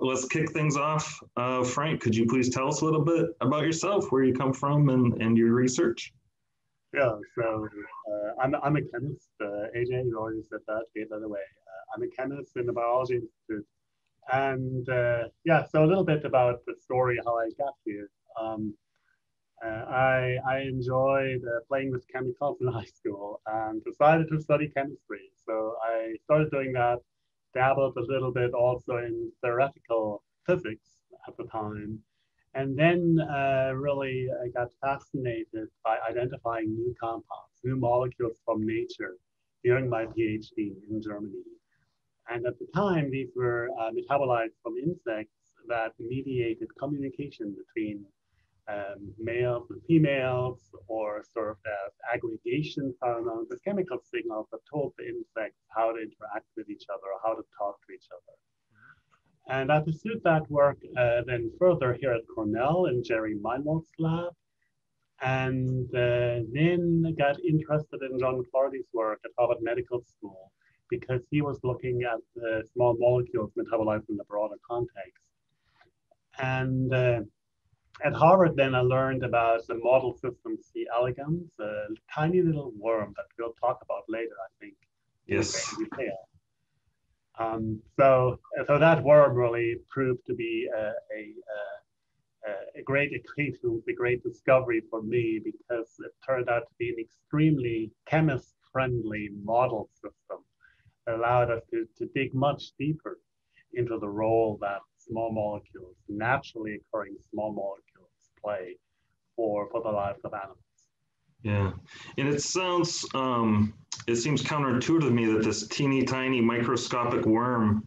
let's kick things off. Uh, Frank, could you please tell us a little bit about yourself, where you come from, and, and your research? Yeah, so uh, I'm, I'm a chemist. Uh, AJ, you already said that, by the way. Uh, I'm a chemist in the Biology Institute. And uh, yeah, so a little bit about the story, how I got here. Um, uh, I, I enjoyed playing with chemicals in high school and decided to study chemistry. So I started doing that, dabbled a little bit also in theoretical physics at the time, and then uh, really I got fascinated by identifying new compounds, new molecules from nature during my PhD in Germany. And at the time, these were uh, metabolites from insects that mediated communication between um, males and females or served as aggregation pheromones, as chemical signals that told the insects how to interact with each other or how to talk to each other. And I pursued that work uh, then further here at Cornell in Jerry Meinwald's lab, and uh, then got interested in John Clardy's work at Harvard Medical School because he was looking at the small molecules metabolized in the broader context. And uh, at Harvard, then I learned about the model system C. elegans, a tiny little worm that we'll talk about later, I think. Yes. Um, so, so that worm really proved to be a, a, a, a great occasion, a great discovery for me because it turned out to be an extremely chemist-friendly model system that allowed us to, to dig much deeper into the role that small molecules, naturally occurring small molecules, play for, for the lives of animals. Yeah, and it sounds, um, it seems counterintuitive to me that this teeny tiny microscopic worm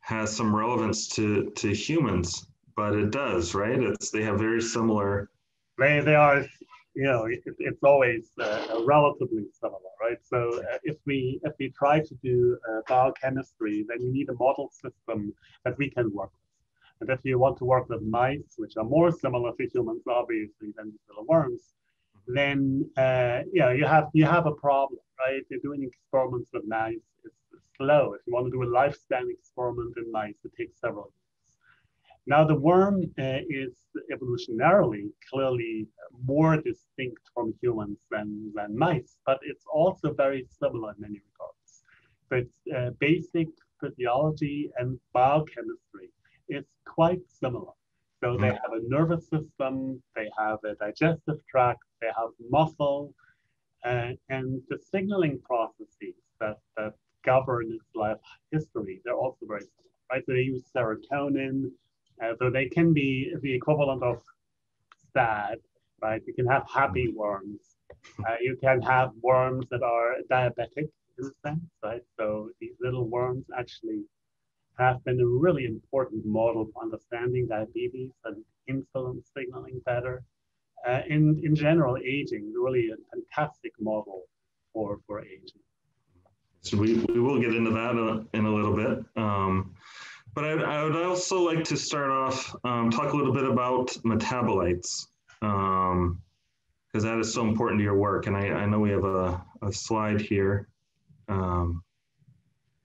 has some relevance to, to humans, but it does, right? It's they have very similar. They, they are, you know, it, it's always uh, relatively similar, right? So uh, if we if we try to do uh, biochemistry, then we need a model system that we can work with. And if you want to work with mice, which are more similar to humans, obviously, than little worms, then uh, yeah, you have you have a problem, right? If You're doing experiments with mice. It's, slow. If you want to do a lifespan experiment in mice, it takes several years. Now, the worm uh, is evolutionarily clearly more distinct from humans than, than mice, but it's also very similar in many regards. It's uh, basic physiology and biochemistry it's quite similar. So they mm-hmm. have a nervous system, they have a digestive tract, they have muscle, uh, and the signaling processes that, that govern its life history, they're also very similar, right? So they use serotonin, uh, so they can be the equivalent of sad, right? You can have happy mm-hmm. worms. Uh, you can have worms that are diabetic in a sense, right? So these little worms actually have been a really important model for understanding diabetes and insulin signaling better. Uh, in, in general, aging, really a fantastic model for, for aging. So we, we will get into that uh, in a little bit. Um, but I, I, would also like to start off, um, talk a little bit about metabolites, because um, that is so important to your work. And I, I know we have a, a slide here. Um,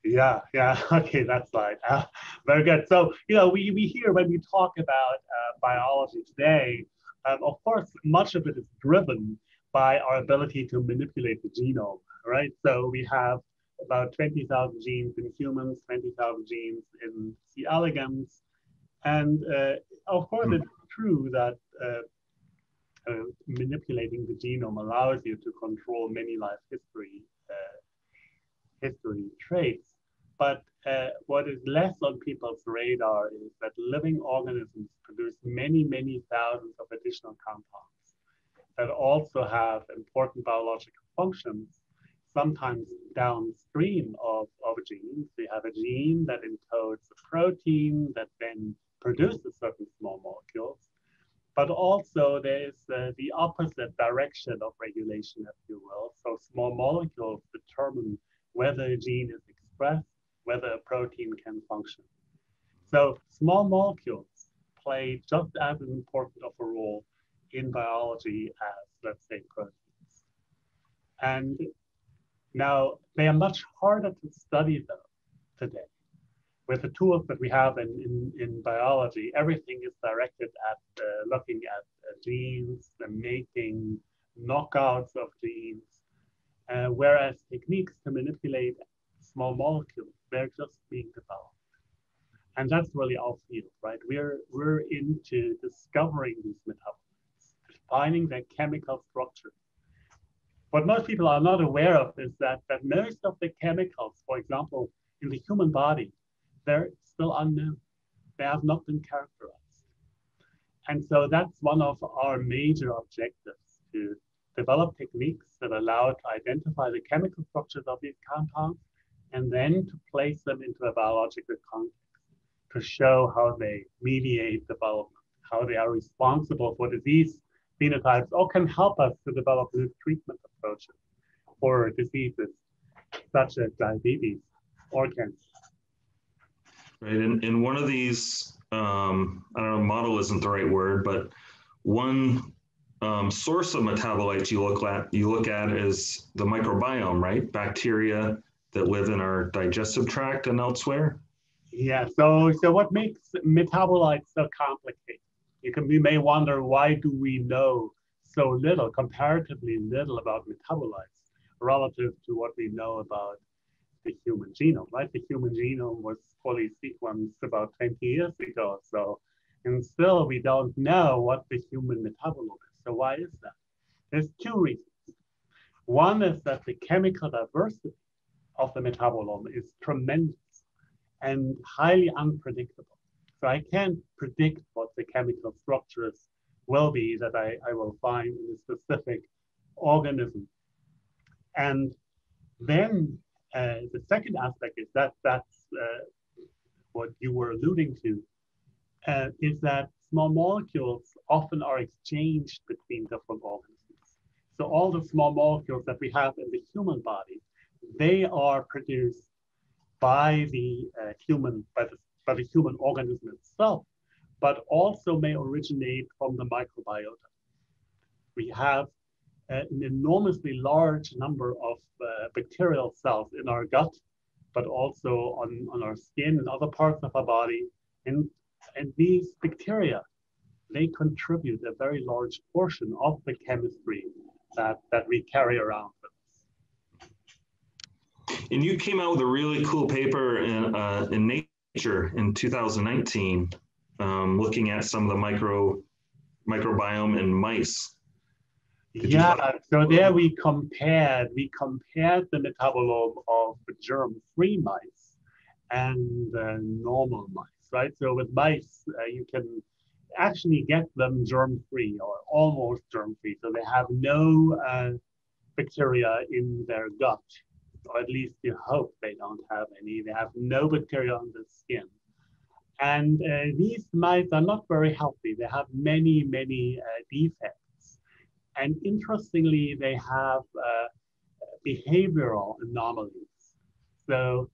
yeah, yeah. Okay, that's fine. Uh, very good. So, you know, we, we hear when we talk about uh, biology today, um, of course, much of it is driven by our ability to manipulate the genome, right? So we have about 20,000 genes in humans, 20,000 genes in C. elegans. And uh, of course, mm. it's true that uh, uh, manipulating the genome allows you to control many life history uh, history traits. But uh, what is less on people's radar is that living organisms produce many, many thousands of additional compounds that also have important biological functions, sometimes downstream of, of genes. We have a gene that encodes a protein that then produces certain small molecules. But also there is uh, the opposite direction of regulation, if you will. So small molecules determine whether a gene is expressed whether a protein can function. So small molecules play just as important of a role in biology as, let's say, proteins. And now they are much harder to study though today with the tools that we have in, in, in biology, everything is directed at uh, looking at uh, genes, the making, knockouts of genes, uh, whereas techniques to manipulate small molecules, they're just being developed. And that's really our field, right? We're, we're into discovering these metabolites, defining their chemical structure. What most people are not aware of is that, that most of the chemicals, for example, in the human body, they're still unknown. They have not been characterized. And so that's one of our major objectives to develop techniques that allow to identify the chemical structures of these compounds and then to place them into a biological context to show how they mediate development, how they are responsible for disease phenotypes, or can help us to develop new treatment approaches for diseases such as diabetes or cancer. Right. And, and one of these, um, I don't know, model isn't the right word, but one um, source of metabolites you look at you look at is the microbiome, right? Bacteria that live in our digestive tract and elsewhere. Yeah. So so what makes metabolites so complicated? You can we may wonder why do we know so little, comparatively little about metabolites relative to what we know about the human genome, right? The human genome was fully sequenced about 20 years ago. So, and still we don't know what the human metabolome is. So why is that? There's two reasons. One is that the chemical diversity of the metabolome is tremendous and highly unpredictable. So I can't predict what the chemical structures will be that I, I will find in a specific organism. And then uh, the second aspect is that that's uh, what you were alluding to, uh, is that small molecules often are exchanged between different organisms. So all the small molecules that we have in the human body, they are produced by the uh, human, by the, by the human organism itself, but also may originate from the microbiota. We have an enormously large number of uh, bacterial cells in our gut, but also on, on our skin and other parts of our body. And, and these bacteria, they contribute a very large portion of the chemistry that, that we carry around. And you came out with a really cool paper in, uh, in Nature in 2019, um, looking at some of the micro microbiome in mice. Yeah, so there we compared, we compared the metabolome of germ-free mice and uh, normal mice, right? So with mice, uh, you can actually get them germ-free or almost germ-free. So they have no uh, bacteria in their gut, or at least you hope they don't have any. They have no bacteria on the skin. And uh, these mice are not very healthy. They have many, many uh, defects. And interestingly, they have uh, behavioral anomalies. So,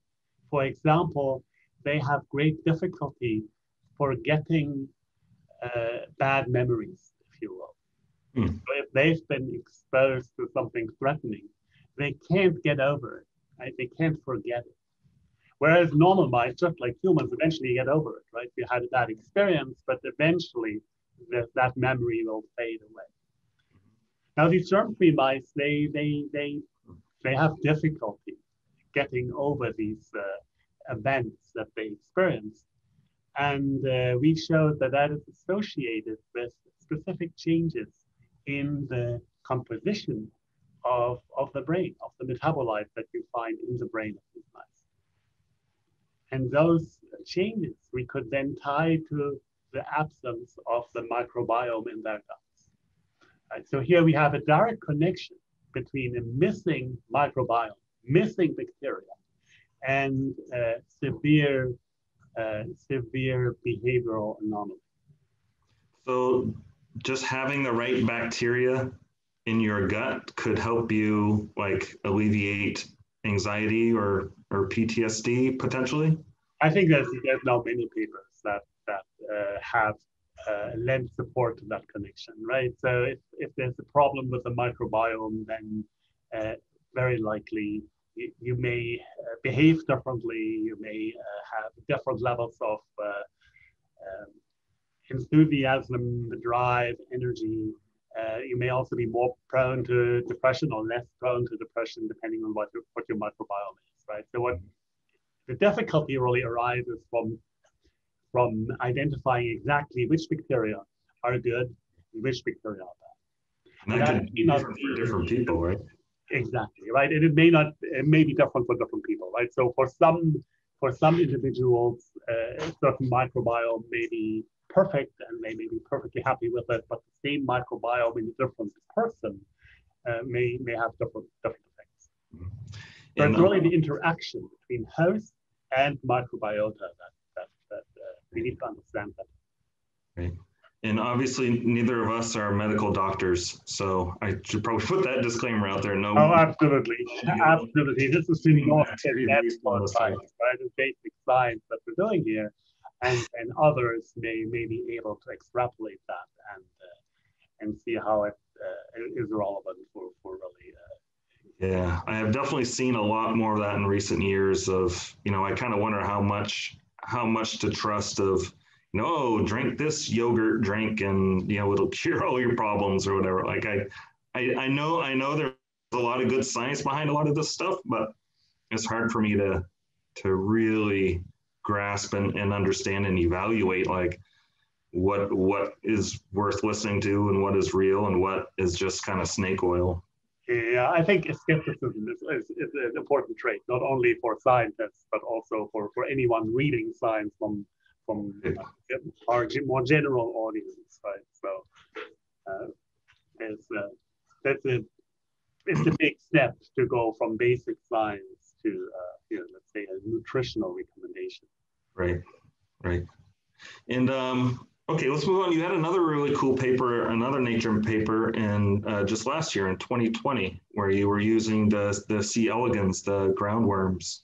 for example, they have great difficulty forgetting uh, bad memories, if you will. Mm. So if they've been exposed to something threatening, they can't get over it. They can't forget it. Whereas normal mice, just like humans, eventually get over it, right? You had a bad experience, but eventually the, that memory will fade away. Now these germ-free mice, they they they they have difficulty getting over these uh, events that they experience, and uh, we showed that that is associated with specific changes in the composition of, of the brain, of the metabolite that you find in the brain of these mice. And those changes we could then tie to the absence of the microbiome in their guts. Right? So here we have a direct connection between a missing microbiome, missing bacteria, and uh, severe, uh, severe behavioral anomaly. So just having the right bacteria in your gut could help you like alleviate anxiety or, or PTSD potentially? I think there's, there's now many papers that, that uh, have uh, support to that connection, right? So if, if there's a problem with the microbiome, then uh, very likely you, you may uh, behave differently. You may uh, have different levels of uh, um, enthusiasm, drive, energy. Uh, you may also be more prone to depression or less prone to depression, depending on what your, what your microbiome is, right? So what the difficulty really arises from from identifying exactly which bacteria are good and which bacteria are bad. And that, that different different people, right? Exactly, right. And it may not, it may be different for different people, right? So for some, for some individuals, uh, certain microbiome may be perfect and they may be perfectly happy with it, but the same microbiome in a different person uh, may may have different different effects. Mm-hmm. So it's really the interaction between host and microbiota that that, that uh, we need to understand that. Right. And obviously, neither of us are medical doctors, so I should probably put that disclaimer out there. No. Oh, absolutely, absolutely. This is really not science, right? It's basic science that we're doing here, and and others may may be able to extrapolate that and uh, and see how it uh, is relevant for for really. Uh, yeah, I have definitely seen a lot more of that in recent years. Of you know, I kind of wonder how much how much to trust of you no, drink this yogurt drink and you know it'll cure all your problems or whatever. Like I, I, I know I know there's a lot of good science behind a lot of this stuff, but it's hard for me to to really grasp and, and understand and evaluate like what what is worth listening to and what is real and what is just kind of snake oil. Yeah, I think skepticism is, is, is, an important trait, not only for scientists, but also for, for anyone reading science from from our more general audience, right? So uh, uh, that's a it's a big step to go from basic science to uh, you know let's say a nutritional recommendation. Right, right. And um, okay, let's move on. You had another really cool paper, another Nature paper, in uh, just last year in 2020, where you were using the the C. elegans, the roundworms.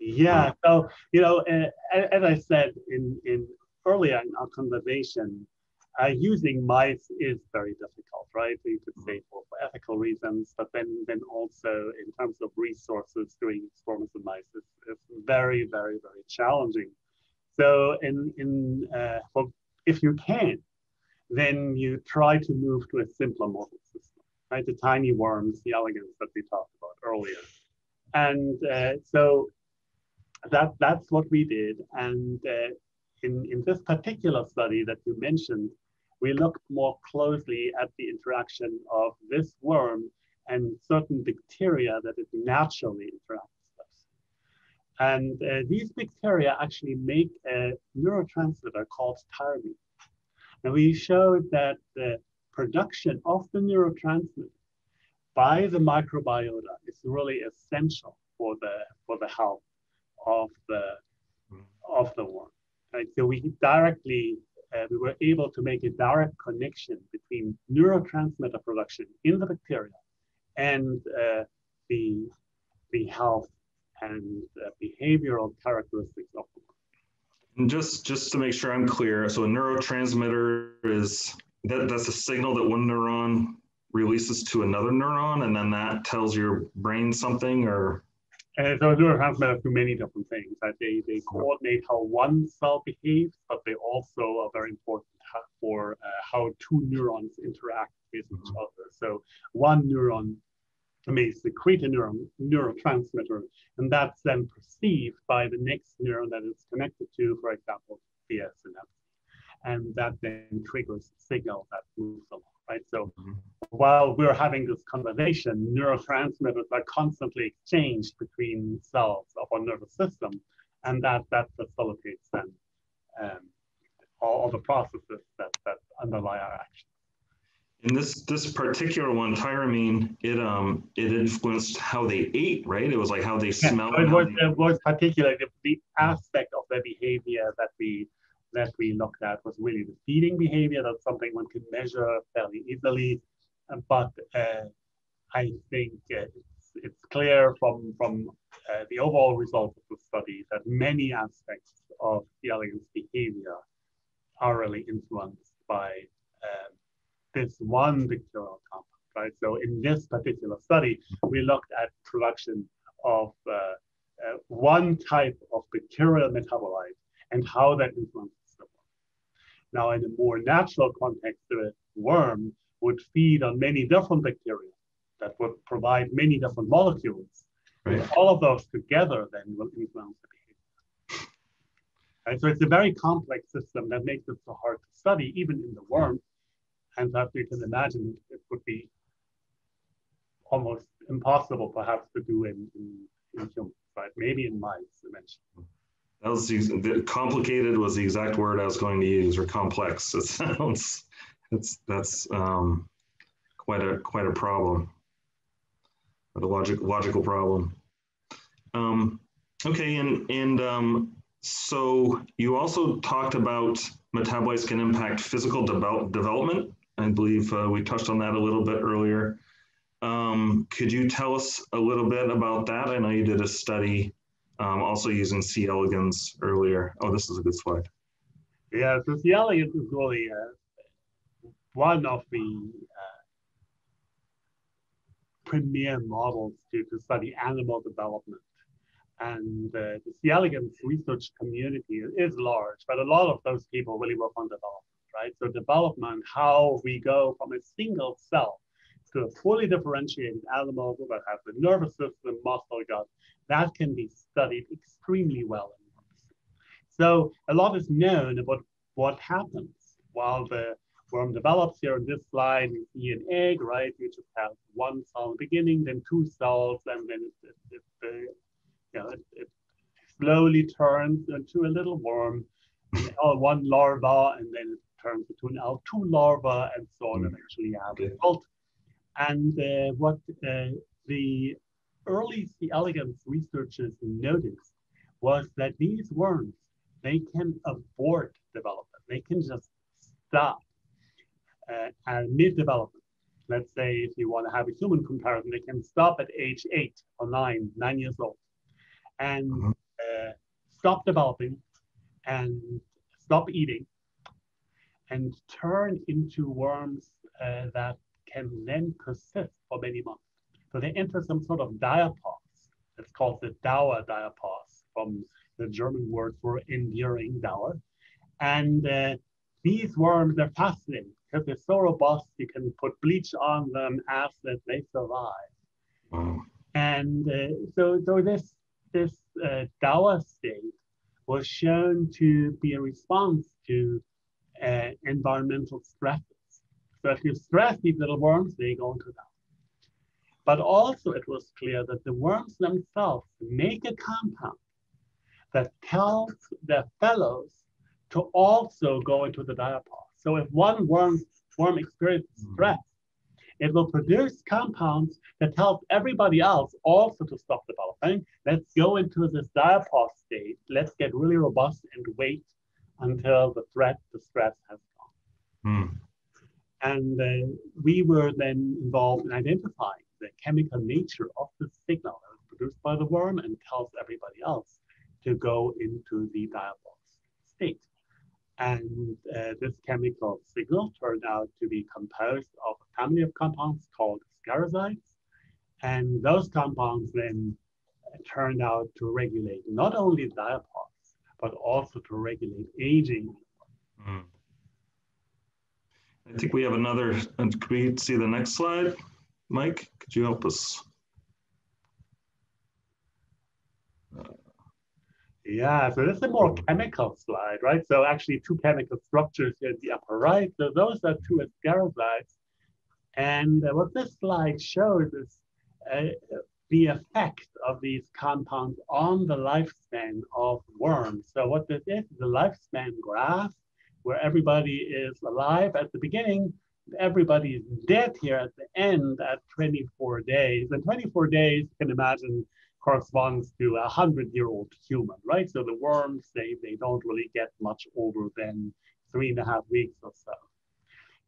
Yeah. So you know, uh, as I said in in earlier in our conversation, uh, using mice is very difficult, right? You could say for, for, ethical reasons, but then then also in terms of resources, doing experiments with mice is, is very very very challenging. So in in uh, if you can, then you try to move to a simpler model system, right? The tiny worms, the elegans that we talked about earlier, and uh, so that that's what we did. And uh, in, in this particular study that you mentioned, we looked more closely at the interaction of this worm and certain bacteria that it naturally interacts with. And uh, these bacteria actually make a neurotransmitter called tyramine. And we showed that the production of the neurotransmitter by the microbiota is really essential for the, for the health of the of the worm. Right? So we directly uh, we were able to make a direct connection between neurotransmitter production in the bacteria and uh, the the health and uh, behavioral characteristics of the worm. And just just to make sure I'm clear, so a neurotransmitter is that that's a signal that one neuron releases to another neuron, and then that tells your brain something, or and so neurotransmitters do many different things. They, they coordinate how one cell behaves, but they also are very important for uh, how two neurons interact with each mm-hmm. other. So one neuron may secrete a neuron, neurotransmitter, and that's then perceived by the next neuron that it's connected to, for example, via synapse. And that then triggers a signal that moves along right? So mm-hmm. while we're having this conversation, neurotransmitters are constantly exchanged between cells of our nervous system, and that that facilitates then um, all, all, the processes that, that underlie our actions. In this this particular one, tyramine, it um it influenced how they ate, right? It was like how they yeah, smelled. It was, they... it was particularly the, the aspect of their behavior that we that we looked at was really the feeding behavior. That's something one can measure fairly easily. But uh, I think uh, it's, it's clear from, from uh, the overall results of the study that many aspects of the elegans behavior are really influenced by um, this one bacterial compound, right? So in this particular study, we looked at production of uh, uh, one type of bacterial metabolite and how that influences the worm. Now, in a more natural context, the worm would feed on many different bacteria that would provide many different molecules. Right. All of those together then will influence the behavior. Right? So it's a very complex system that makes it so hard to study, even in the worm. And as you can imagine, it would be almost impossible perhaps to do in, in, in humans, right? Maybe in mice eventually. That was the, complicated was the exact word I was going to use, or complex. It sounds it's that's um, quite a quite a problem, a logic logical problem. Um, okay, and and um, so you also talked about metabolites can impact physical develop, development. I believe uh, we touched on that a little bit earlier. Um, could you tell us a little bit about that? I know you did a study um, also using C. elegans earlier. Oh, this is a good slide. Yeah, so C. elegans is really uh, one of the uh, premier models to, to study animal development. And uh, the C. elegans research community is large, but a lot of those people really work on development, right? So development, how we go from a single cell to a fully differentiated animal that has the nervous system, muscle, gut, that can be studied extremely well in worms. So a lot is known about what happens while the worm develops. Here in this slide, you see an egg, right? You just have one cell in the beginning, then two cells, and then it, it, it, you know, it, slowly turns into a little worm, or one larva, and then it turns into an L2 larva, and so on, mm. eventually you have an adult and uh, what uh, the early C. elegans researchers noticed was that these worms, they can abort development. They can just stop uh, at mid-development. Let's say if you want to have a human comparison, they can stop at age eight or nine, nine years old, and mm-hmm. uh, stop developing and stop eating and turn into worms uh, that can then persist for many months. So they enter some sort of diapause. It's called the Dauer diapause from the German word for enduring Dauer. And uh, these worms are fascinating because they're so robust, you can put bleach on them, acid, they survive. Wow. And uh, so, so this, this uh, Dauer state was shown to be a response to uh, environmental stresses. So if you stress these little worms, they go into that. But also it was clear that the worms themselves make a compound that tells their fellows to also go into the diapause. So if one worm, worm experiences mm-hmm. stress, it will produce compounds that help everybody else also to stop developing. Let's go into this diapause state. Let's get really robust and wait until the threat, the stress has gone. Mm. And uh, we were then involved in identifying the chemical nature of the signal that was produced by the worm and tells everybody else to go into the diapause state. And uh, this chemical signal turned out to be composed of a family of compounds called ascarosides. And those compounds then turned out to regulate not only diapause, but also to regulate aging. Mm. I think we have another, could we see the next slide? Mike, could you help us? Yeah, so this is a more chemical slide, right? So actually two chemical structures here in the upper right. So those are two ascarosides. And uh, what this slide shows is uh, the effect of these compounds on the lifespan of worms. So what this is, the lifespan graph where everybody is alive at the beginning, everybody is dead here at the end at 24 days. And 24 days, you can imagine, corresponds to a 100 year old human, right? So the worms, they, they don't really get much older than three and a half weeks or so.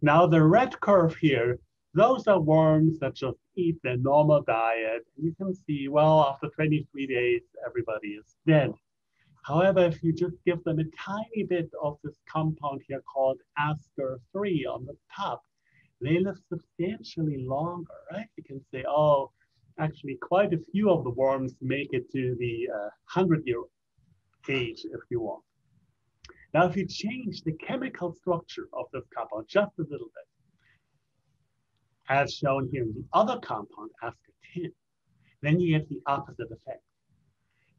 Now, the red curve here, those are worms that just eat their normal diet. You can see, well, after 23 days, everybody is dead. However, if you just give them a tiny bit of this compound here called Ascar3 on the top, they live substantially longer, right? You can say, oh, actually quite a few of the worms make it to the uh, 100 year age, if you want. Now, if you change the chemical structure of this compound just a little bit, as shown here in the other compound, aster 10, then you get the opposite effect.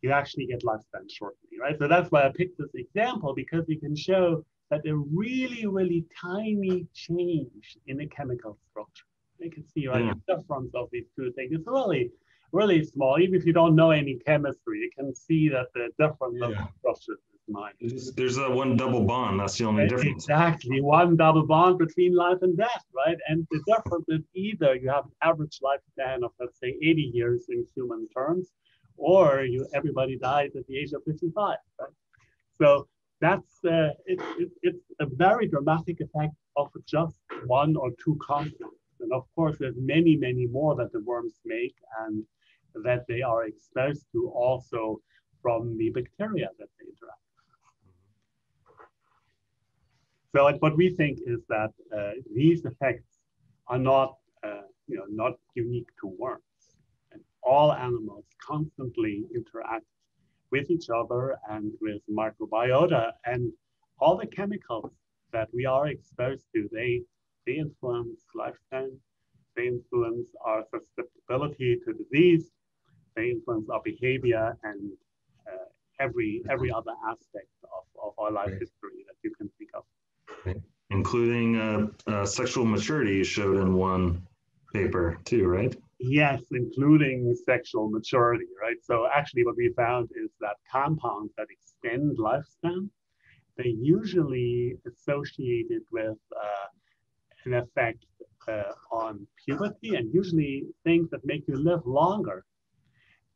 You actually get lifespan shortening, right? So that's why I picked this example because you can show that a really, really tiny change in the chemical structure. You can see, right, yeah. the difference of these two things. It's really, really small. Even if you don't know any chemistry, you can see that the difference yeah. of the structures there's, there's that one double bond. That's the only difference. Exactly, one double bond between life and death, right? And the difference is either you have an average lifespan of let's say 80 years in human terms, or you everybody dies at the age of 55, right? So that's uh, it, it, it's a very dramatic effect of just one or two compounds. And of course, there's many, many more that the worms make and that they are exposed to also from the bacteria that they interact. So what we think is that uh, these effects are not, uh, you know, not unique to worms. All animals constantly interact with each other and with microbiota and all the chemicals that we are exposed to, they, they influence lifespan, they influence our susceptibility to disease, they influence our behavior and uh, every, every other aspect of, of our life history that you can think of. Including uh, uh, sexual maturity you showed in one paper too, right? Yes, including sexual maturity, right? So actually what we found is that compounds that extend lifespan, they usually associated with uh, an effect uh, on puberty and usually things that make you live longer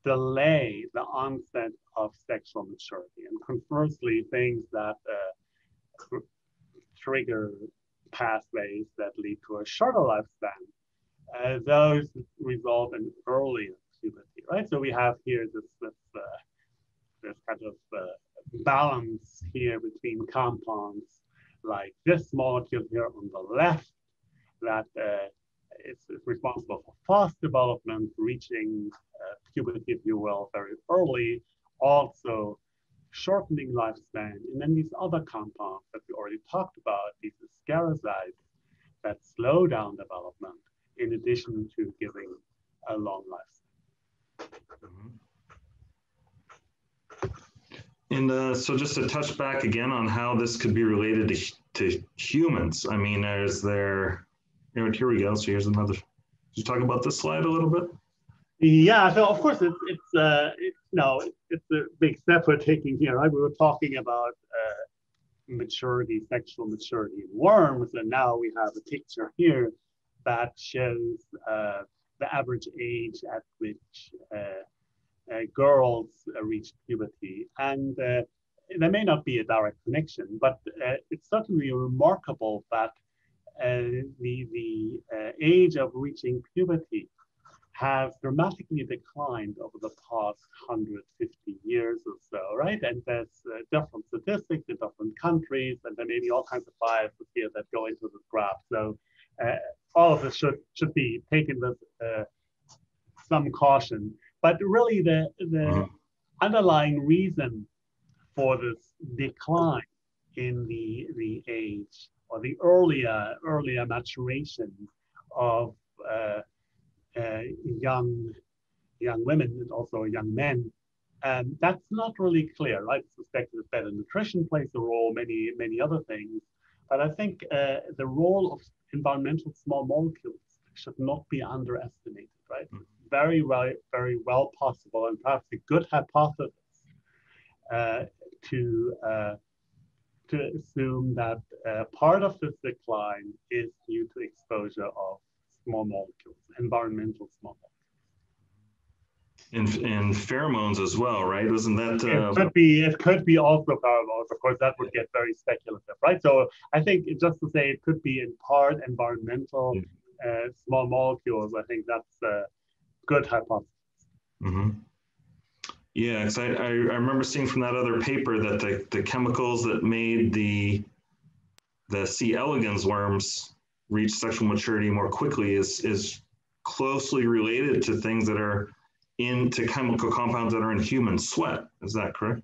delay the onset of sexual maturity. And conversely, things that uh, trigger pathways that lead to a shorter lifespan. Uh, those result in earlier puberty, right? So we have here this this, uh, this kind of uh, balance here between compounds like this molecule here on the left that uh, is, is, responsible for fast development, reaching uh, puberty, if you will, very early, also shortening lifespan. And then these other compounds that we already talked about, these ascarosides that slow down development in addition to giving a long life. And uh, so just to touch back again on how this could be related to, to humans. I mean, is there, here we go. So here's another, Did you talk about this slide a little bit? Yeah, so of course it's it's uh, it, no, it's a big step we're taking here. Right? We were talking about uh, maturity, sexual maturity in worms, and now we have a picture here that shows uh, the average age at which uh, uh, girls reach puberty, and uh, there may not be a direct connection, but it's certainly remarkable that the the age of reaching puberty have dramatically declined over the past 150 years or so, right? And there's uh, different statistics in different countries, and there may be all kinds of biases here that go into this graph. So uh, all of this should should be taken with uh, some caution. But really, the the mm-hmm. underlying reason for this decline in the the age or the earlier earlier maturation of uh, uh, young young women and also young men. And that's not really clear, right? I suspect that better nutrition plays a role, many, many other things. But I think uh, the role of environmental small molecules should not be underestimated, right? Mm-hmm. Very, very, very well possible and perhaps a good hypothesis uh, to, uh, to assume that uh, part of this decline is due to exposure of small molecules, environmental small molecules. And, and pheromones as well, right? Isn't that? Uh... It could be. It could be also pheromones. Of course, that would get very speculative, right? So I think just to say it could be in part environmental uh, small molecules. I think that's a good hypothesis. Mm-hmm. Yeah, because I, I, I remember seeing from that other paper that the, the chemicals that made the the C. elegans worms reach sexual maturity more quickly is is closely related to things that are into chemical compounds that are in human sweat. Is that correct?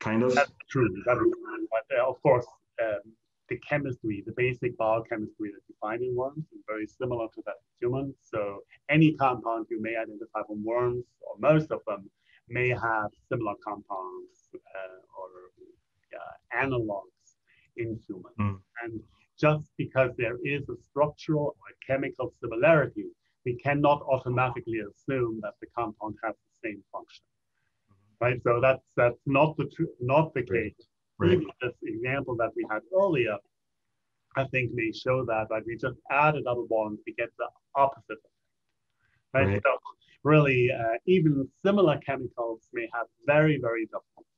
Kind of. That's true. That's true. But uh, of course, um, the chemistry, the basic biochemistry that you find in worms is very similar to that in humans. So any compound you may identify from worms, or most of them, may have similar compounds uh, or uh, analogs in humans. Mm. And just because there is a structural or chemical similarity, we cannot automatically assume that the compound has the same function. Mm-hmm. Right? So that's that's not the tr- not the case. Right. This example that we had earlier, I think may show that that we just add another bond, we get the opposite effect. Right? right. So really, uh, even similar chemicals may have very, very different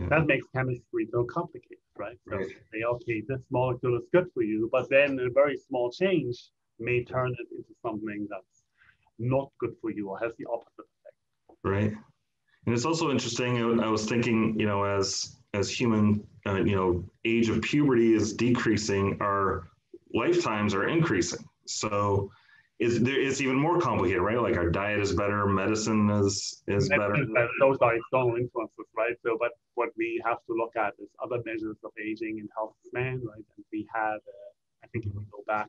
yeah. That makes chemistry so complicated, right? So right. say, okay, this molecule is good for you, but then a very small change may turn it into something that's not good for you or has the opposite effect. Right. And it's also interesting. I was thinking, you know, as as human, uh, you know, age of puberty is decreasing, our lifetimes are increasing. So is there is even more complicated, right? Like our diet is better, medicine is is better. Those are external influences, right? So, but what we have to look at is other measures of aging and health span, right? And we have, uh, I think, if we go back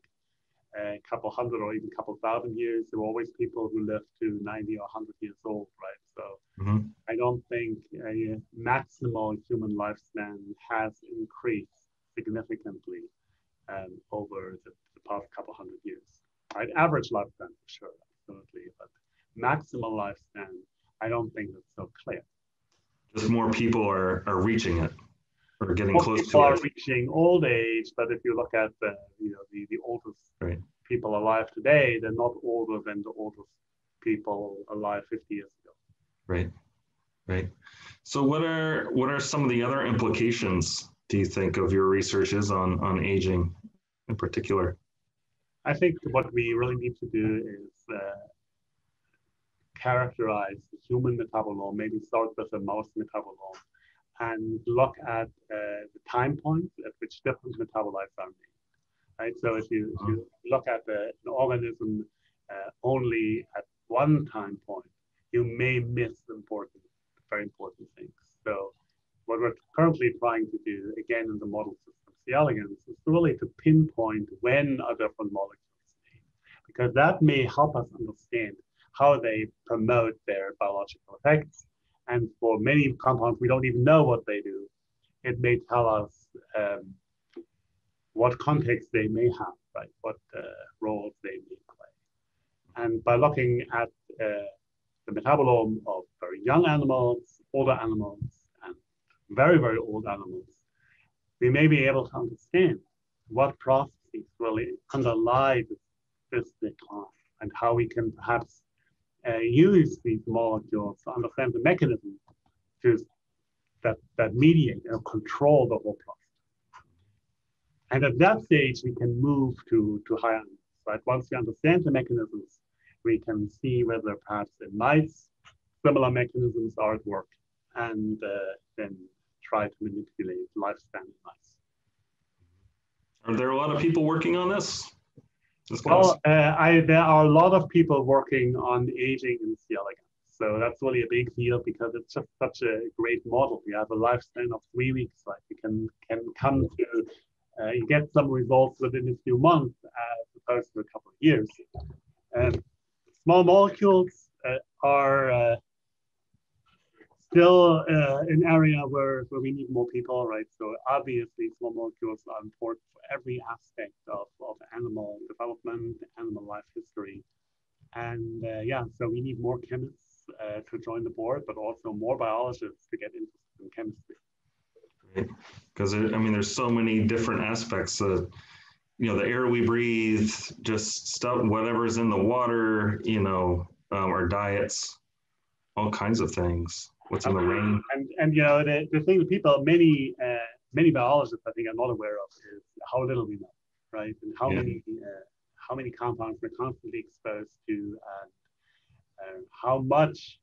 a couple hundred or even a couple thousand years, there were always people who lived to 90 or 100 years old, right? So, mm-hmm. I don't think a maximal human lifespan has increased significantly um, over the, the past couple hundred years right? Average lifespan for sure, absolutely, but maximal lifespan, I don't think that's so clear. Just more people are, are reaching it or getting more close people to it. reaching old age, but if you look at the you know the, the oldest right. people alive today, they're not older than the oldest people alive 50 years ago. Right. Right. So what are what are some of the other implications do you think of your researches on on aging in particular? I think what we really need to do is uh, characterize the human metabolome, maybe start with the mouse metabolome, and look at uh, the time points at which different metabolites are made. Right. So if you, if you look at the, an organism uh, only at one time point, you may miss important, very important things. So what we're currently trying to do, again in the model system, C. elegans is really to pinpoint when a different molecule is made, because that may help us understand how they promote their biological effects. And for many compounds, we don't even know what they do. It may tell us um, what context they may have, right? What uh, roles they may play. And by looking at uh, the metabolome of very young animals, older animals, and very, very old animals, we may be able to understand what processes really underlie this, this decline and how we can perhaps uh, use these molecules to understand the mechanism to, that, that mediate and control the whole process. And at that stage, we can move to, to higher animals, right? Once we understand the mechanisms, we can see whether perhaps in mice, similar mechanisms are at work, and uh, then try to manipulate lifespan in mice. Are there a lot of people working on this? Well, uh, I, there are a lot of people working on aging in C. elegans. So that's really a big deal because it's just such a great model. We have a lifespan of three weeks. Like you can can come to uh, you get some results within a few months as opposed to a couple of years. And small molecules uh, are uh, still uh, an area where, where we need more people, right? So obviously small molecules are important for every aspect of, of animal development, animal life history. And uh, yeah, so we need more chemists uh, to join the board, but also more biologists to get interested in chemistry. Because I mean, there's so many different aspects. You know, the air we breathe, just stuff, whatever's in the water, you know, um, our diets, all kinds of things what's in the rain. And and you know the, the thing that people many uh, many biologists I think are not aware of is how little we know, right? And how yeah. many uh, how many compounds we're constantly exposed to, and uh, how much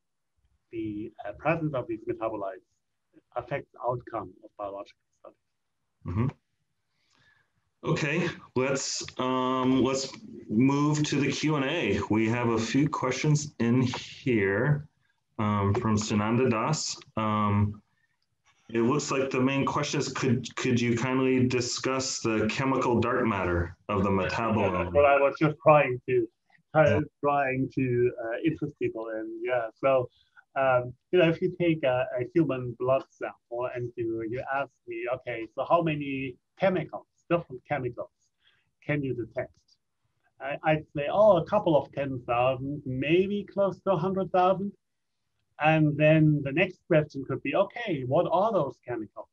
the uh, presence of these metabolites affects the outcome of biological studies. Mm-hmm. Okay, let's um, let's move to the Q and A. We have a few questions in here um, from Sunanda Das. Um, it looks like the main question is: Could could you kindly discuss the chemical dark matter of the metabolome? Well, I was just trying to yeah. trying to uh, interest people in. Yeah, so um, you know, if you take a, a, human blood sample and you you ask me, okay, so how many chemicals different chemicals can you detect? I, would say, oh, a couple of 10,000, maybe close to 100,000. And then the next question could be, okay, what are those chemicals?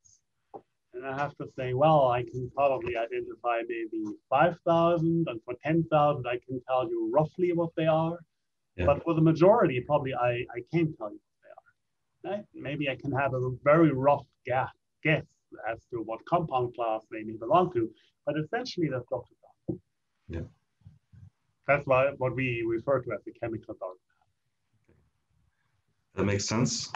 And I have to say, well, I can probably identify maybe 5,000, and for 10,000, I can tell you roughly what they are. Yeah. But for the majority, probably I, I can't tell you what they are. Right? Maybe I can have a very rough guess, guess as to what compound class they may belong to, but essentially that's Dr. Brown. Yeah. That's why, what we refer to as the chemical dark That makes sense.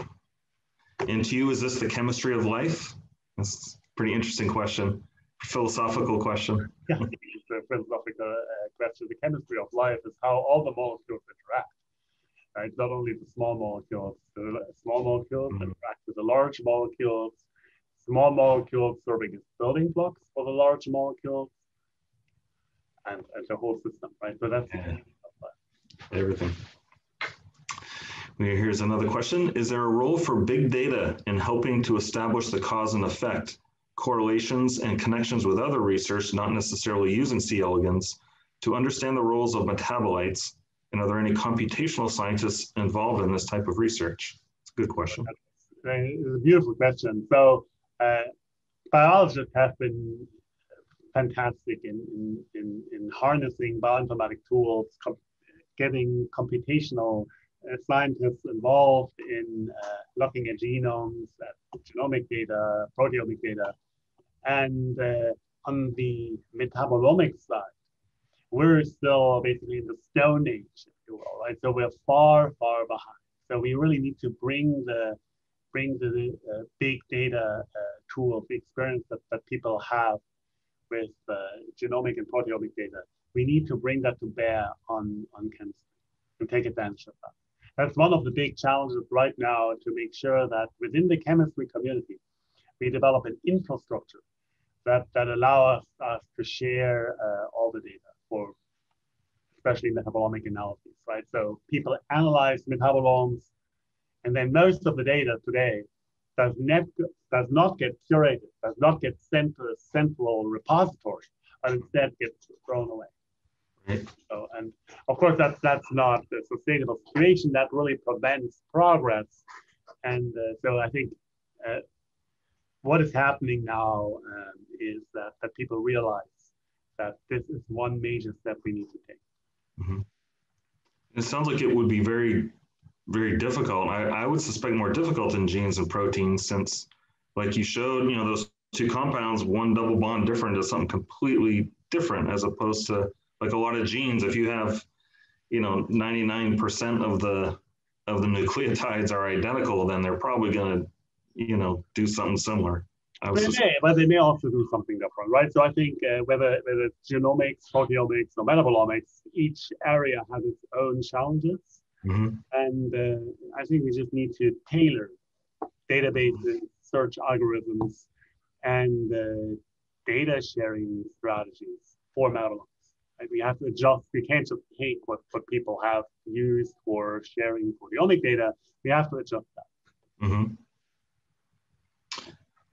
And to you, is this the chemistry of life? That's a pretty interesting question, philosophical question. Yeah, a philosophical uh, question. The chemistry of life is how all the molecules interact. Right? Not only the small molecules, the small molecules mm-hmm. interact with the large molecules, small molecules serving as building blocks for the large molecules and, and the whole system, right? So that's yeah. everything. Here's another question. Is there a role for big data in helping to establish the cause and effect, correlations and connections with other research, not necessarily using C. elegans, to understand the roles of metabolites? And are there any computational scientists involved in this type of research? It's a good question. It's a beautiful question. So uh, biologists have been fantastic in, in, in, in harnessing bioinformatic tools, getting computational scientists involved in uh, looking at genomes, at genomic data, proteomic data. And uh, on the metabolomic side, we're still basically in the Stone Age, if you will, right? So we're far, far behind. So we really need to bring the bring the uh, big data uh, tool, the experience that, that people have with uh, genomic and proteomic data. We need to bring that to bear on, on chemistry and take advantage of that. That's one of the big challenges right now to make sure that within the chemistry community, we develop an infrastructure that, that allow us, us to share uh, all the data for especially metabolomic analysis, right? So people analyze metabolomes and then most of the data today does not, does not get curated, does not get sent to a central repository, but instead gets thrown away. So, and of course, that's that's not a sustainable situation. That really prevents progress. And uh, so, I think uh, what is happening now um, is that that people realize that this is one major step we need to take. Mm-hmm. It sounds like it would be very very difficult. I, I would suspect more difficult than genes and proteins since, like you showed, you know, those two compounds, one double bond different is something completely different as opposed to like a lot of genes. If you have, you know, 99% of the of the nucleotides are identical, then they're probably going to, you know, do something similar. But they, may, but they may also do something different, right? So I think uh, whether, whether it's genomics, proteomics, or metabolomics, each area has its own challenges. Mm-hmm. And uh, I think we just need to tailor databases, search algorithms, and uh, data sharing strategies for Metabolomics. We have to adjust. We can't just take what, what people have used for sharing proteomic data. We have to adjust that. Mm-hmm.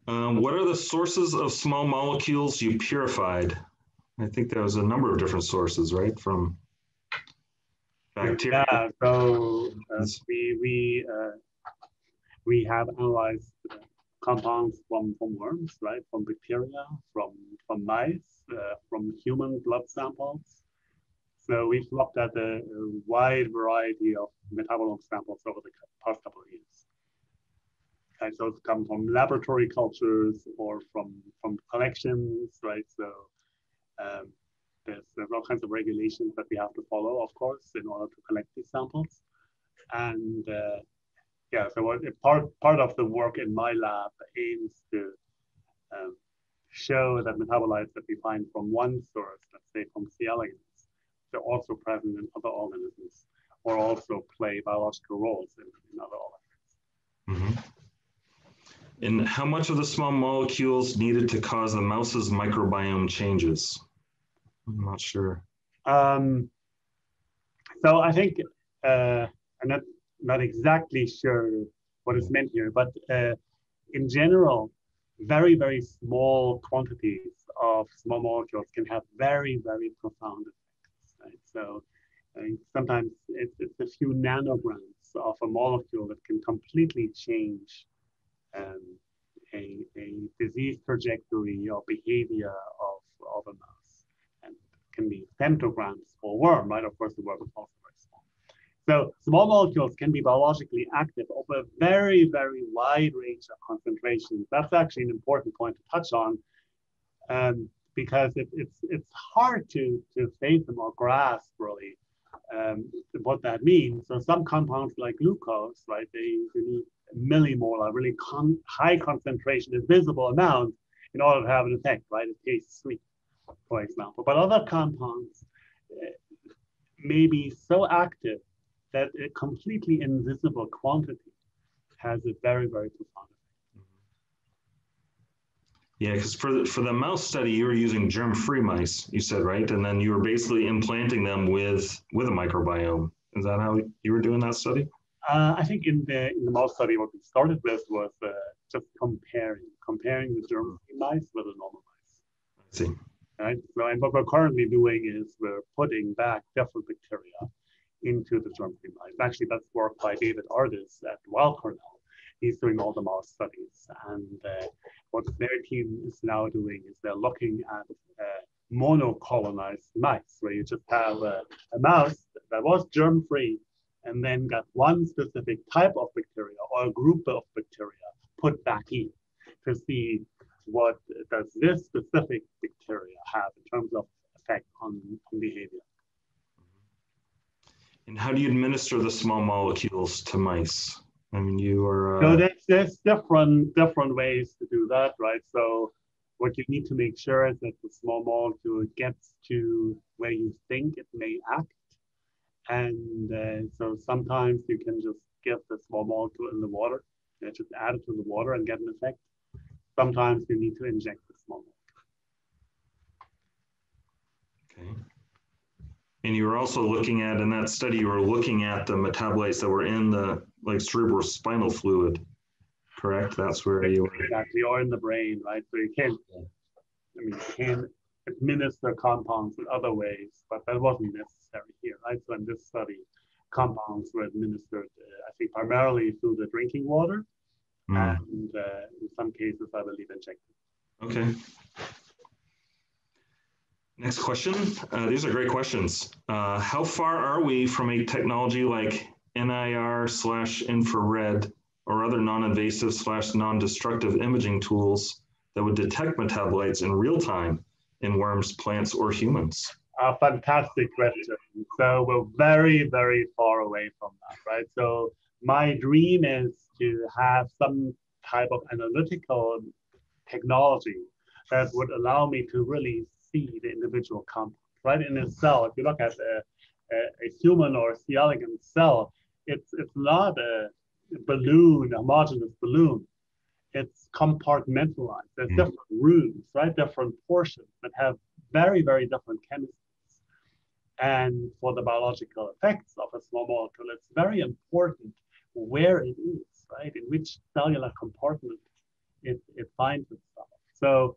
Um, what are the sources of small molecules you purified? I think there was a number of different sources, right? From bacteria. Yeah, so uh, we we uh, we have analyzed compounds from from worms, right? From bacteria, from from mice, from human blood samples. So we've looked at a, a wide variety of metabolome samples over the past couple of years. Okay, so it's come from laboratory cultures or from from collections, right? So um, there's, there's all kinds of regulations that we have to follow, of course, in order to collect these samples. And uh, yeah, so what, part, part of the work in my lab aims to um, show that metabolites that we find from one source, let's say from C. elegans, they're also present in other organisms or also play biological roles in, in other organisms. Mm-hmm. And how much of the small molecules needed to cause the mouse's microbiome changes? I'm not sure. Um, so I think uh, I'm not not exactly sure what is meant here, but uh, in general, very very small quantities of small molecules can have very very profound effects. Right? So sometimes it's, it's, a few nanograms of a molecule that can completely change um, a, a disease trajectory or behavior of, of a mouse. And can be femtograms for worm, right? Of course, the worm is also. So small molecules can be biologically active over a very, very wide range of concentrations. That's actually an important point to touch on um, because it, it's, it's hard to, to face them or grasp really um, what that means. So some compounds like glucose, right, they, need millimolar, really con high concentration, invisible amount in order to have an effect, right? It tastes sweet, for example. But other compounds uh, may be so active that a completely invisible quantity has a very, very profound effect. yeah, because for the, for the mouse study, you were using germ-free mice, you said, right? And then you were basically implanting them with with a microbiome. Is that how you were doing that study? Uh, I think in the in the mouse study, what we started with was uh, just comparing comparing the germ-free mice with the normal mice. I see. Right. So, and what we're currently doing is we're putting back different bacteria into the germ-free mice. Actually, that's work by David Artis at Weill Cornell he's doing all the mouse studies. And uh, what their team is now doing is they're looking at uh, monocolonized mice, where you just have a, a mouse that was germ-free and then got one specific type of bacteria or a group of bacteria put back in to see what does this specific bacteria have in terms of effect on, on behavior. And how do you administer the small molecules to mice? I mean, you are. Uh... So there's, there's different different ways to do that, right? So what you need to make sure is that the small molecule gets to where you think it may act. And uh, so sometimes you can just give the small molecule in the water, and just add it to the water and get an effect. Sometimes you need to inject the small molecule. Okay. And you were also looking at, in that study, you were looking at the metabolites that were in the like cerebral spinal fluid, correct? That's where you were. Exactly, or in the brain, right? So you can't, I mean, you can administer compounds in other ways, but that wasn't necessary here, right? So in this study, compounds were administered, uh, I think, primarily through the drinking water, mm. and uh, in some cases, I believe, injected. Okay. Next question. Uh, these are great questions. Uh, how far are we from a technology like NIR slash infrared or other non-invasive slash non-destructive imaging tools that would detect metabolites in real time in worms, plants, or humans? A fantastic question. So we're very, very far away from that, right? So my dream is to have some type of analytical technology that would allow me to really see the individual compound, right? In a cell, if you look at a, a, a human or a C. elegans cell, it's, it's not a balloon, a homogeneous balloon. It's compartmentalized. There's mm. different rooms, right? Different portions that have very, very different chemistries. And for the biological effects of a small molecule, it's very important where it is, right? In which cellular compartment it, it finds itself. So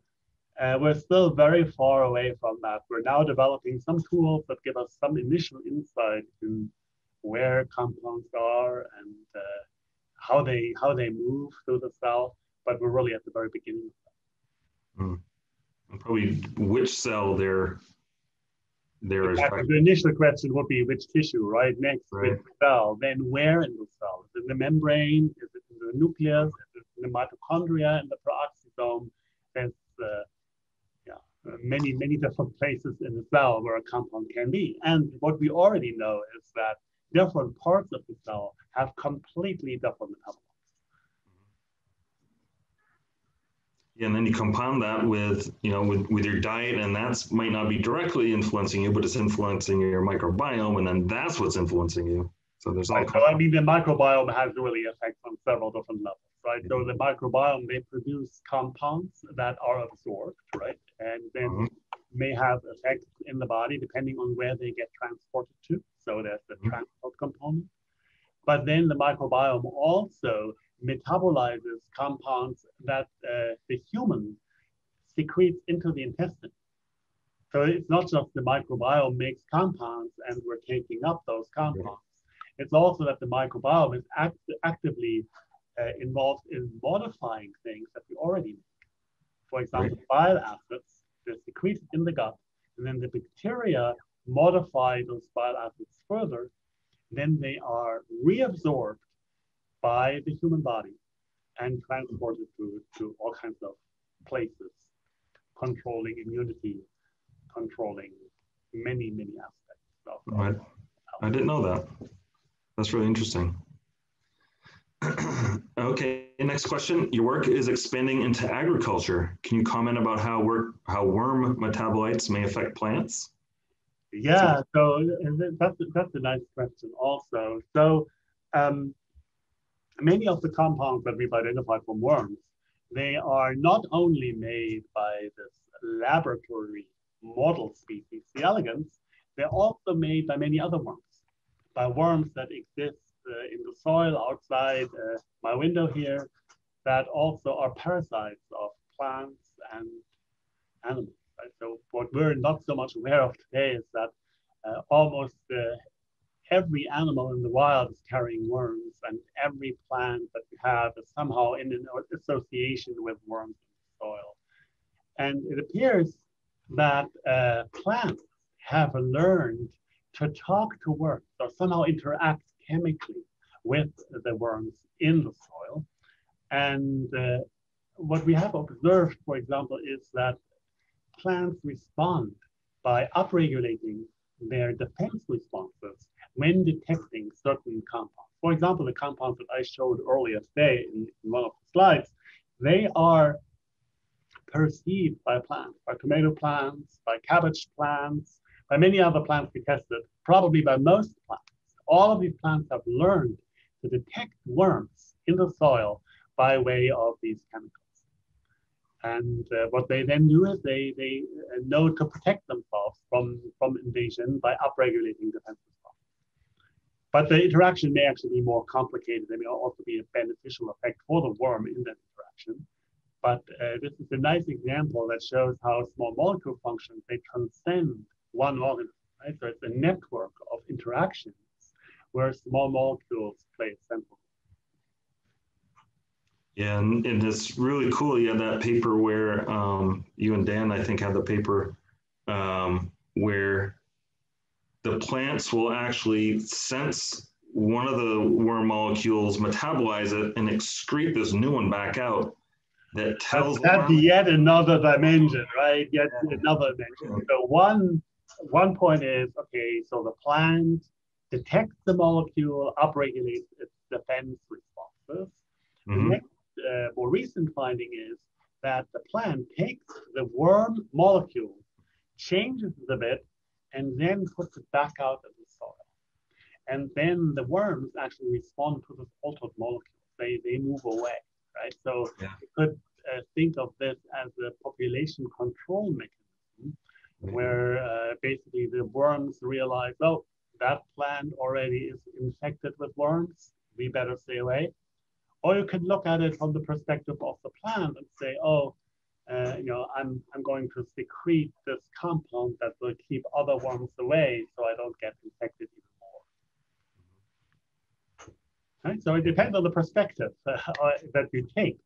uh, we're still very far away from that. We're now developing some tools that give us some initial insight to where compounds are and uh, how they how they move through the cell, but we're really at the very beginning. Mm. probably which cell they're there exactly. The initial question would be which tissue, right? Next, right. which cell, then where in the cell? Is it in the membrane? Is it in the nucleus? Is it in the mitochondria, in the peroxisome? There's uh, Uh, many, many different places in the cell where a compound can be. And what we already know is that different parts of the cell have completely different metabolites. Yeah, and then you compound that with, you know, with, with your diet, and that's might not be directly influencing you, but it's influencing your microbiome, and then that's what's influencing you. So there's all. Right. So I mean, the microbiome has really effects on several different levels, right? So the microbiome may produce compounds that are absorbed, right, and then mm-hmm. may have effects in the body depending on where they get transported to. So there's the mm-hmm. transport component, but then the microbiome also metabolizes compounds that uh, the human secretes into the intestine. So it's not just the microbiome makes compounds and we're taking up those compounds. It's also that the microbiome is act actively uh, involved in modifying things that we already make. For example, bile acids, they're secreted in the gut, and then the bacteria modify those bile acids further, then they are reabsorbed by the human body and transported to, to all kinds of places, controlling immunity, controlling many, many aspects of right. I didn't know that. That's really interesting. okay, next question. Your work is expanding into agriculture. Can you comment about how work how worm metabolites may affect plants? Yeah, so that's that's a nice question also. So um, many of the compounds that we've identified from worms, they are not only made by this laboratory model species, C. elegans, they're also made by many other worms by worms that exist in the soil outside uh, my window here that also are parasites of plants and animals. Right? So what we're not so much aware of today is that uh, almost uh, every animal in the wild is carrying worms, and every plant that we have is somehow in an association with worms in the soil. And it appears that uh, plants have learned to talk to worms or somehow interact chemically with the worms in the soil. And uh, what we have observed, for example, is that plants respond by upregulating their defense responses when detecting certain compounds. For example, the compounds that I showed earlier today in, in one of the slides, they are perceived by plants, by tomato plants, by cabbage plants, by many other plants we tested, probably by most plants. All of these plants have learned to detect worms in the soil by way of these chemicals. And uh, what they then do is they, they uh, know to protect themselves from, from invasion by upregulating defense response. But the interaction may actually be more complicated. There may also be a beneficial effect for the worm in that interaction. But uh, this is a nice example that shows how small molecule functions, they transcend one organism, right? So it's a network of interactions where small molecules play a central yeah, and, and it's really cool. You had that paper where um, you and Dan, I think, had the paper um, where the plants will actually sense one of the worm molecules, metabolize it, and excrete this new one back out that tells. That's, that's yet another dimension, right? Yet yeah. another dimension. So one one point is okay. So the plant detects the molecule, upregulates its defense responses. Mm-hmm. The next uh, more recent finding is that the plant takes the worm molecule, changes it a bit, and then puts it back out of the soil. And then the worms actually respond to this altered molecule. They, they move away, right? So yeah. you could uh, think of this as a population control mechanism mm-hmm. where uh, basically the worms realize, oh, that plant already is infected with worms. We better stay away. Or you could look at it from the perspective of the plant and say, oh, uh, you know, I'm, I'm going to secrete this compound that will keep other worms away so I don't get infected even more. Right? So it depends on the perspective uh, that you take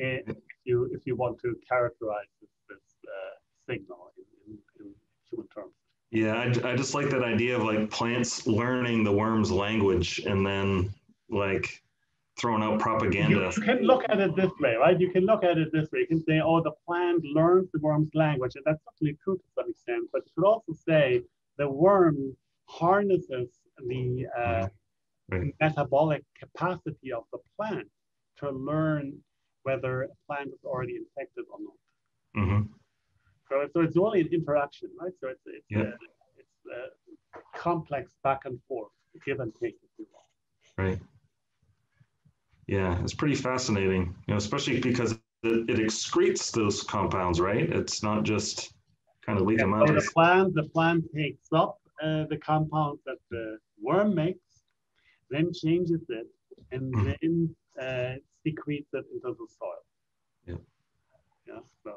uh, if you, if you want to characterize this, this uh, signal in, in, in human terms. Yeah, I, I just like that idea of like plants learning the worm's language and then like throwing out propaganda. You, can look at it this way, right? You can look at it this way. You can say, oh, the plant learns the worm's language. And that's certainly true to some extent. But you could also say the worm harnesses the uh, right. metabolic capacity of the plant to learn whether a plant is already infected or not. Mm-hmm. So, so it's only an interaction, right? So it's it's, Yeah. uh, it's uh, complex back and forth, give and take. If you will. Right. Yeah, it's pretty fascinating, you know, especially because it, it excretes those compounds, right? It's not just kind of leak them So out. the plant, the plant takes up uh, the compound that the worm makes, then changes it, and Mhm. then uh, secretes it into the soil. Yeah. Yeah. So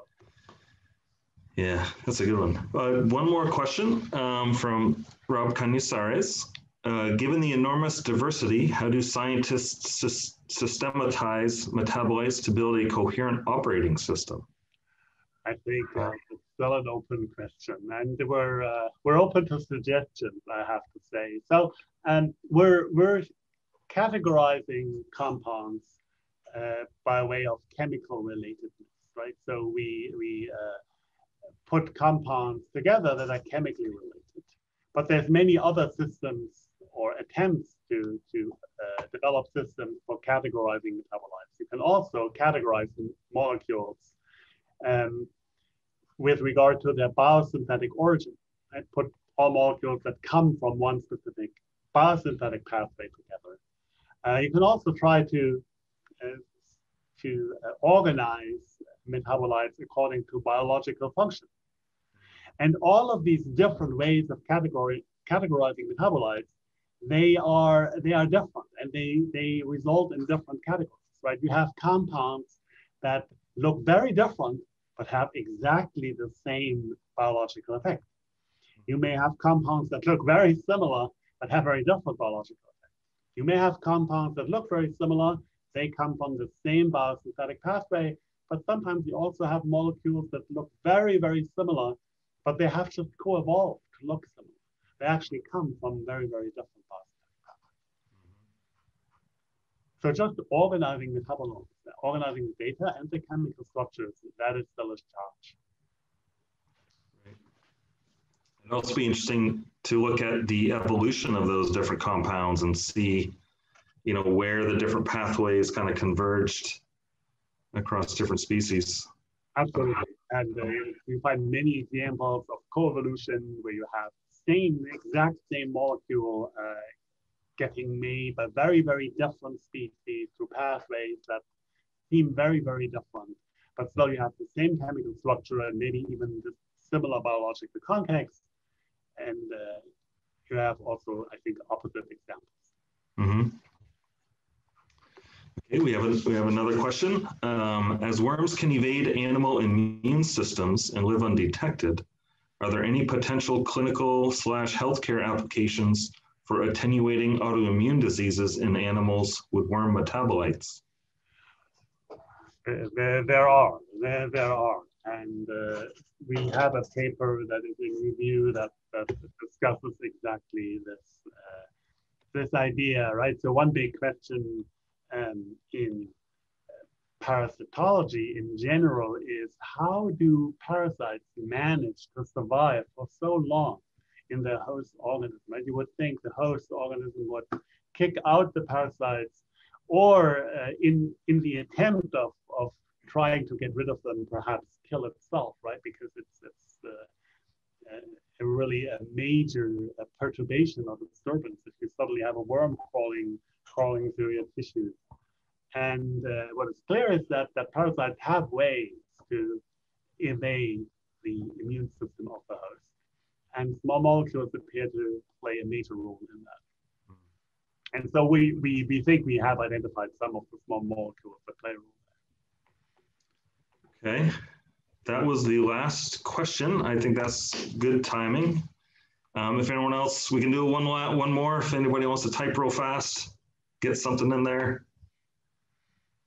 Yeah, that's a good one. Uh, one more question um, from Rob Canizares. Uh, given the enormous diversity, how do scientists sys- systematize metabolites to build a coherent operating system? I think uh, it's still an open question, and we're uh, we're open to suggestions. I have to say. So, um, we're we're categorizing compounds uh, by way of chemical relatedness, right? So we we uh, put compounds together that are chemically related, but there's many other systems or attempts to to uh, develop systems for categorizing metabolites. You can also categorize molecules um, with regard to their biosynthetic origin. and put all molecules that come from one specific biosynthetic pathway together. Uh, you can also try to uh, to uh, organize metabolites according to biological function. And all of these different ways of category, categorizing metabolites, they are they are different and they they result in different categories, right? You have compounds that look very different but have exactly the same biological effect. You may have compounds that look very similar but have very different biological effects. You may have compounds that look very similar, they come from the same biosynthetic pathway, but sometimes you also have molecules that look very, very similar, but they have just co-evolved to look similar. They actually come from very, very different biosynthetic pathways. So just organizing metabolomes, organizing the data and the chemical structures, that is still a challenge. It'll also be interesting to look at the evolution of those different compounds and see, you know, where the different pathways kind of converged across different species. Absolutely. And uh, you find many examples of co-evolution where you have same, exact same molecule uh, getting made by very, very different species through pathways that seem very, very different. But still you have the same chemical structure and maybe even the similar biological context. And uh, you have also, I think, opposite examples. Mm-hmm. We have a, we have another question. Um, as worms can evade animal immune systems and live undetected, are there any potential clinical slash healthcare applications for attenuating autoimmune diseases in animals with worm metabolites? There, there are, there, there are. And uh, we have a paper that is in review that, that discusses exactly this, uh, this idea, right? So one big question um, in parasitology in general is how do parasites manage to survive for so long in the host organism, right? You would think the host organism would kick out the parasites or uh, in, in the attempt of, of trying to get rid of them, perhaps kill itself, right? Because it's, it's uh, a really a major uh, perturbation or disturbance if you suddenly have a worm crawling, crawling through your tissues. And uh, what is clear is that, that parasites have ways to evade the immune system of the host. And small molecules appear to play a major role in that. And so we, we, we think we have identified some of the small molecules that play a role Okay, that was the last question. I think that's good timing. Um, if anyone else, we can do one, one more. If anybody wants to type real fast, get something in there.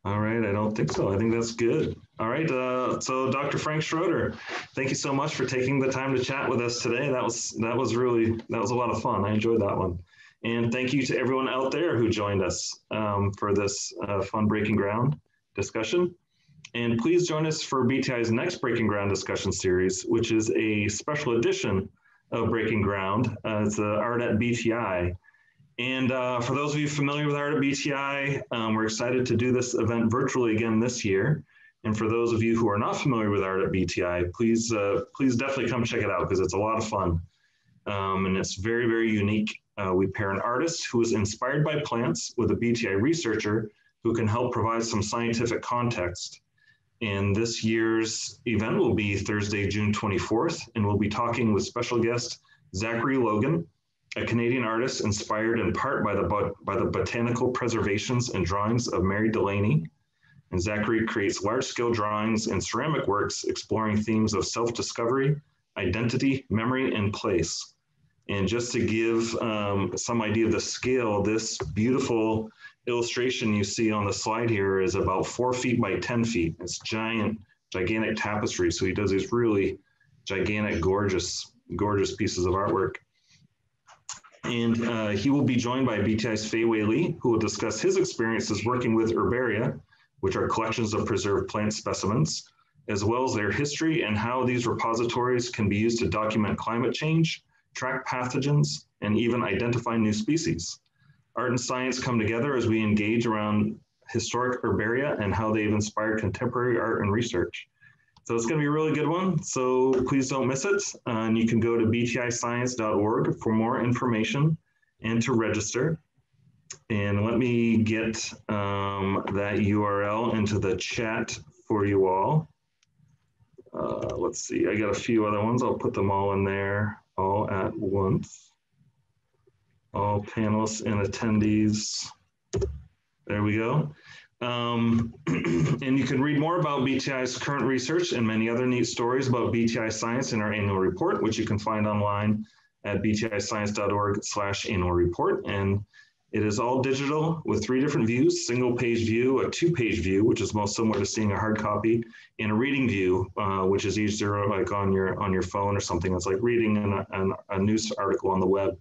All right, I don't think so. I think that's good. All right, uh, so Dr. Frank Schroeder, thank you so much for taking the time to chat with us today. That was that was really that was a lot of fun. I enjoyed that one, and thank you to everyone out there who joined us um, for this uh, fun breaking ground discussion. And please join us for BTI's next Breaking Ground discussion series, which is a special edition of Breaking Ground. Uh, it's the Art at BTI. And uh, for those of you familiar with Art at BTI, um, we're excited to do this event virtually again this year. And for those of you who are not familiar with Art at BTI, please, uh, please definitely come check it out because it's a lot of fun. Um, and it's very, very unique. Uh, we pair an artist who is inspired by plants with a BTI researcher who can help provide some scientific context. And this year's event will be Thursday, June 24th, and we'll be talking with special guest Zachary Logan, a Canadian artist inspired in part by the, by the botanical preservations and drawings of Mary Delany, and Zachary creates large-scale drawings and ceramic works exploring themes of self-discovery, identity, memory, and place. And just to give um, some idea of the scale, this beautiful illustration you see on the slide here is about four feet by 10 feet. It's giant, gigantic tapestry. So he does these really gigantic, gorgeous, gorgeous pieces of artwork. And uh, he will be joined by BTI's Fay-Wei Li, who will discuss his experiences working with herbaria which are collections of preserved plant specimens, as well as their history and how these repositories can be used to document climate change, track pathogens, and even identify new species. Art and science come together as we engage around historic herbaria and how they've inspired contemporary art and research. So it's going to be a really good one. So please don't miss it. And you can go to btiscience.org for more information and to register. And let me get um, that URL into the chat for you all. Uh, let's see, I got a few other ones. I'll put them all in there all at once. All panelists and attendees. There we go. Um, and you can read more about BTI's current research and many other neat stories about BTI science in our annual report, which you can find online at btiscience.org slash annual report. And it is all digital with three different views, single page view, a two page view, which is most similar to seeing a hard copy, and a reading view, uh, which is easier like on your on your phone or something. It's like reading an, an, a news article on the web.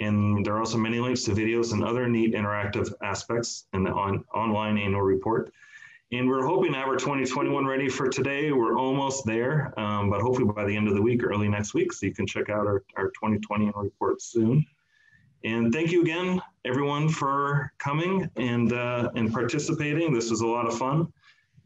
And there are also many links to videos and other neat interactive aspects in the on, online annual report. And we're hoping to have our 2021 ready for today. We're almost there, um, but hopefully by the end of the week early next week, so you can check out our, our 2020 annual report soon. And thank you again, everyone, for coming and, uh, and participating. This was a lot of fun.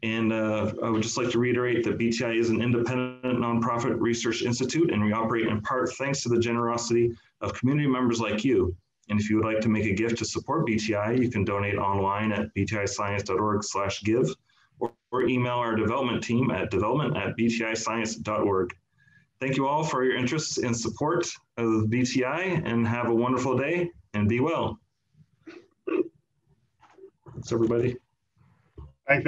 And uh, I would just like to reiterate that BTI is an independent nonprofit research institute, and we operate in part thanks to the generosity of community members like you. And if you would like to make a gift to support BTI, you can donate online at btiscience.org slash give or, or email our development team at development at btiscience.org. Thank you all for your interest and support of BTI and have a wonderful day and be well. Thanks, everybody. Thanks,